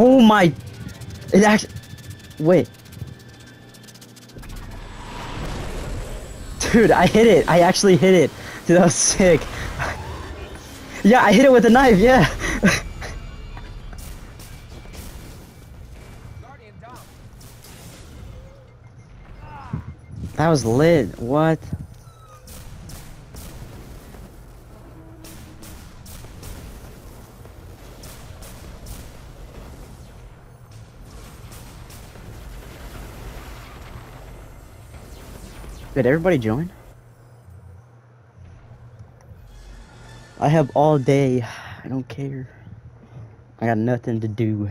Oh my! It actually. Wait. Dude, I hit it. I actually hit it. Dude, that was sick. yeah, I hit it with a knife. Yeah. that was lit. What? Did everybody join? I have all day. I don't care. I got nothing to do.